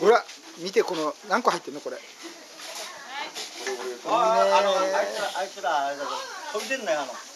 ほら見てこの何個入ってんのこれ。あああのあいつらあいつらあれだ飛び出んなよあの。